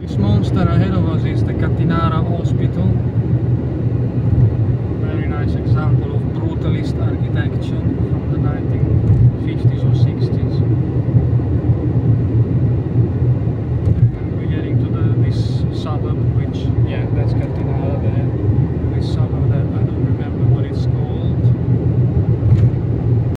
This monster ahead of us is the Catinara Hospital. Very nice example of brutalist architecture